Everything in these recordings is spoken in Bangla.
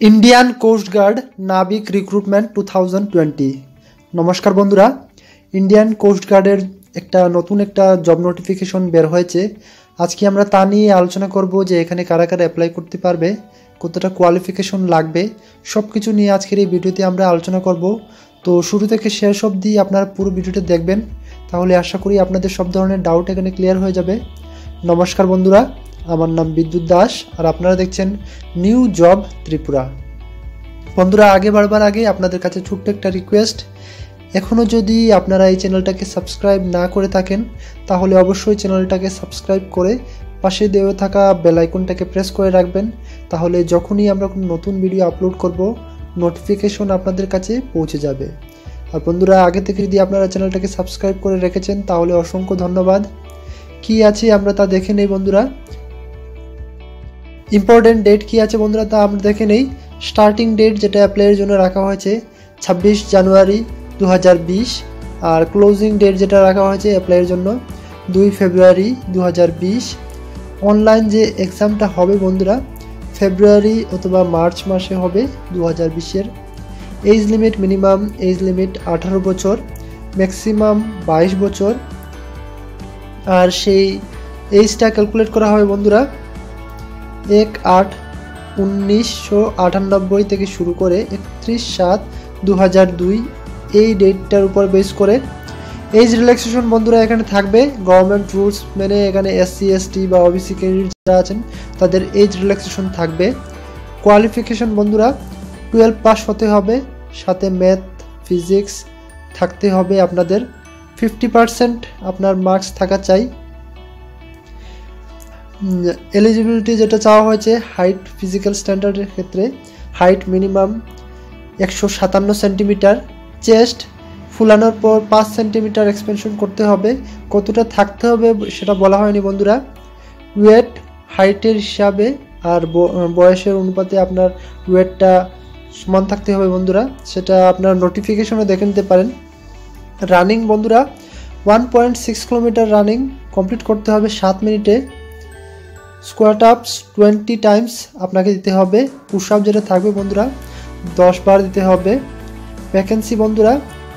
ইন্ডিয়ান কোস্ট গার্ড নাবিক রিক্রুটমেন্ট টু থাউজেন্ড টোয়েন্টি নমস্কার বন্ধুরা ইন্ডিয়ান কোস্ট গার্ডের একটা নতুন একটা জব নোটিফিকেশন বের হয়েছে। আজকে আমরা তা নিয়ে আলোচনা করব যে এখানে কারা কারা অ্যাপ্লাই করতে পারবে, কতটা কোয়ালিফিকেশন লাগবে সব কিছু নিয়ে আজকের এই ভিডিওতে আমরা আলোচনা করব। তো শুরু থেকে শেষ অবধি আপনারা পুরো ভিডিওটা দেখবেন, তাহলে আশা করি আপনাদের সব ধরনের ডাউট এখানে ক্লিয়ার হয়ে যাবে। নমস্কার বন্ধুরা। আমার নাম বিদ্যুৎ দাস, আর আপনারা দেখছেন নিউ জব ত্রিপুরা। বন্ধুরা, আগে বাড়বার আগে আপনাদের কাছে ছোট্ট একটা রিকোয়েস্ট এখনও যদি আপনারা এই চ্যানেলটাকে সাবস্ক্রাইব না করে থাকেন, তাহলে অবশ্যই চ্যানেলটাকে সাবস্ক্রাইব করে পাশে দেওয়া থাকা বেল আইকনটাকে প্রেস করে রাখবেন। তাহলে যখনই আমরা কোনো নতুন ভিডিও আপলোড করব নোটিফিকেশন আপনাদের কাছে পৌঁছে যাবে। আর বন্ধুরা, আগে থেকে যদি আপনারা চ্যানেলটাকে সাবস্ক্রাইব করে রেখেছেন, তাহলে অসংখ্য ধন্যবাদ। কি আছে আমরা তা দেখে নেই, বন্ধুরা। ইম্পর্টেন্ট ডেট কি আছে বন্ধুরা তা আমরা দেখে নেই। স্টার্টিং ডেট যেটা অ্যাপ্লাইয়ের জন্য রাখা হয়েছে, ছাব্বিশ জানুয়ারি দু হাজার বিশ আর ক্লোজিং ডেট যেটা রাখা হয়েছে অ্যাপ্লাইয়ের জন্য, দুই ফেব্রুয়ারি দু হাজার বিশ। অনলাইন যে এক্সামটা হবে বন্ধুরা, ফেব্রুয়ারি অথবা মার্চ মাসে হবে দু হাজার বিশের age limit minimum age limit আঠারো বছর ম্যাক্সিমাম বাইশ বছর। আর সেই এইজটা ক্যালকুলেট করা হবে বন্ধুরা এক আট উনিশশো আটানব্বই থেকে শুরু করে একত্রিশ সাত দু হাজার দুই এই ডেটটার উপর বেস করে। এইজ রিল্যাক্সেশন বন্ধুরা এখানে থাকবে গভর্নমেন্ট রুলস মেনে এখানে এসসি এসটি বা ওবিসি ক্যান্ডিডেট যারা আছেন, তাদের এজ রিল্যাক্সেশন থাকবে। কোয়ালিফিকেশন বন্ধুরা টুয়েলভ পাস হতে হবে, সাথে ম্যাথ ফিজিক্স থাকতে হবে আপনাদের। ফিফটি পারসেন্ট আপনার মার্কস থাকা চাই। এলিজিবিলিটি যেটা চাওয়া হয়েছে হাইট ফিজিক্যাল স্ট্যান্ডার্ডের ক্ষেত্রে হাইট মিনিমাম একশো সাতান্ন সেন্টিমিটার চেস্ট ফুলানোর পর পাঁচ সেন্টিমিটার এক্সপেনশন করতে হবে। কতটা থাকতে হবে সেটা বলা হয়নি বন্ধুরা। ওয়েট হাইটের হিসাবে আর বয়সের অনুপাতে আপনার ওয়েটটা সমান থাকতে হবে বন্ধুরা। সেটা আপনার নোটিফিকেশনে দেখে নিতে পারেন। রানিং বন্ধুরা one point six kilometre running complete করতে হবে সাত মিনিটে স্কোয়ার আপস টোয়েন্টি টাইমস আপনাকে দিতে হবে। পুশ আপ যেটা থাকবে বন্ধুরা, দশ বার দিতে হবে। ভ্যাকেন্সি বন্ধুরা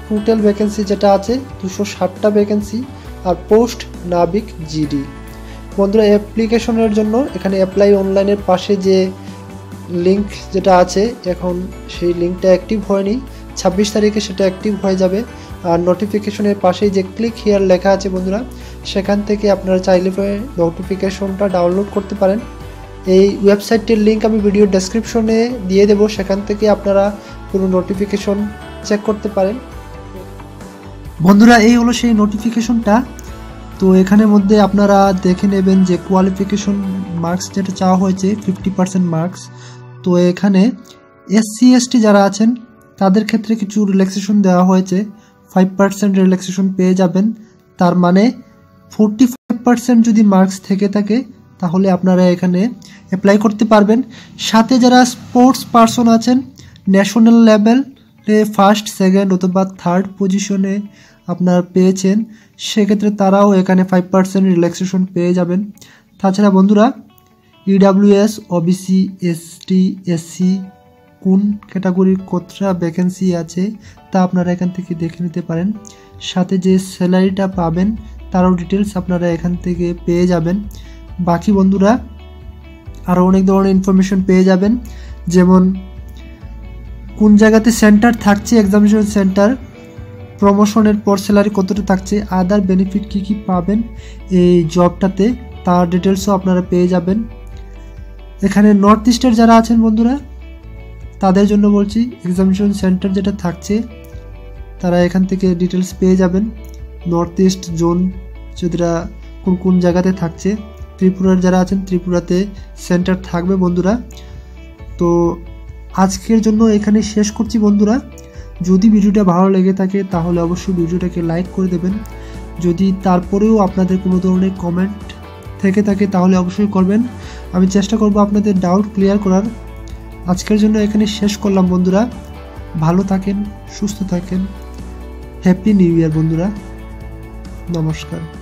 টোটাল ভ্যাকেন্সি যেটা আছে, দুশো ষাটটা ভ্যাকেন্সি আর পোস্ট নাবিক জিডি বন্ধুরা অ্যাপ্লিকেশনের জন্য এখানে অ্যাপ্লাই অনলাইনের পাশে যে লিঙ্ক যেটা আছে, এখন সেই লিঙ্কটা অ্যাক্টিভ হয়নি। ছাব্বিশ তারিখে সেটা অ্যাক্টিভ হয়ে যাবে। আর নোটিফিকেশনের পাশেই যে ক্লিক হিয়ার লেখা আছে বন্ধুরা, সেখান থেকে আপনারা চাইলে নোটিফিকেশনটা ডাউনলোড করতে পারেন। এই ওয়েবসাইটটির লিঙ্ক আমি ভিডিও ডেসক্রিপশনে দিয়ে দেবো, সেখান থেকে আপনারা পুরো নোটিফিকেশন চেক করতে পারেন। বন্ধুরা, এই হলো সেই নোটিফিকেশনটা তো এখানের মধ্যে আপনারা দেখে নেবেন যে কোয়ালিফিকেশন মার্কস যেটা চাওয়া হয়েছে ফিফটি পার্সেন্ট মার্কস তো এখানে এসসি এসটি যারা আছেন, তাদের ক্ষেত্রে কিছু রিল্যাক্সেশন দেওয়া হয়েছে। ফাইভ পার্সেন্ট রিল্যাক্সেশন পেয়ে যাবেন। তার মানে ফোরটি ফাইভ পার্সেন্ট যদি মার্কস থেকে থাকে, তাহলে আপনারা এখানে অ্যাপ্লাই করতে পারবেন। সাথে যারা স্পোর্টস পার্সন আছেন ন্যাশনাল লেভেলে ফার্স্ট সেকেন্ড অথবা থার্ড পজিশনে আপনার পেয়েছেন, সেক্ষেত্রে তারাও এখানে ফাইভ পার্সেন্ট রিল্যাক্সেশন পেয়ে যাবেন। তাছাড়া বন্ধুরা ইডাব্লিউএস ওবিসি এসটি এসসি কোন ক্যাটাগরির কতটা ভ্যাকেন্সি আছে তা আপনারা এখান থেকে দেখে নিতে পারেন। সাথে যে স্যালারিটা পাবেন, তারও ডিটেলস আপনারা এখান থেকে পেয়ে যাবেন। বাকি বন্ধুরা, আরও অনেক ধরনের ইনফরমেশন পেয়ে যাবেন। যেমন, কোন জায়গাতে সেন্টার থাকছে এক্সামিনেশন সেন্টার প্রমোশনের পর স্যালারি কতটা থাকছে আদার বেনিফিট কি কি পাবেন এই জবটাতে তার ডিটেলসও আপনারা পেয়ে যাবেন। এখানে নর্থ ইস্টের যারা আছেন বন্ধুরা তাদের জন্য বলছি এক্সামিনেশন সেন্টার যেটা থাকছে, তারা এখান থেকে ডিটেলস পেয়ে যাবেন। নর্থ ইস্ট জোন যেটা কোন কোন জায়গাতে থাকছে, ত্রিপুরার যারা আছেন, ত্রিপুরাতে সেন্টার থাকবে বন্ধুরা। তো আজকের জন্য এখানে শেষ করছি বন্ধুরা। যদি ভিডিওটা ভালো লেগে থাকে, তাহলে অবশ্যই ভিডিওটাকে লাইক করে দেবেন। যদি তারপরেও আপনাদের কোনো ধরনের কমেন্ট থেকে থাকে, তাহলে অবশ্যই করবেন। আমি চেষ্টা করব আপনাদের ডাউট ক্লিয়ার করার। আজকের জন্য এখানে শেষ করলাম, বন্ধুরা। ভালো থাকেন, সুস্থ থাকেন। হ্যাপি নিউ ইয়ার বন্ধুরা। নমস্কার।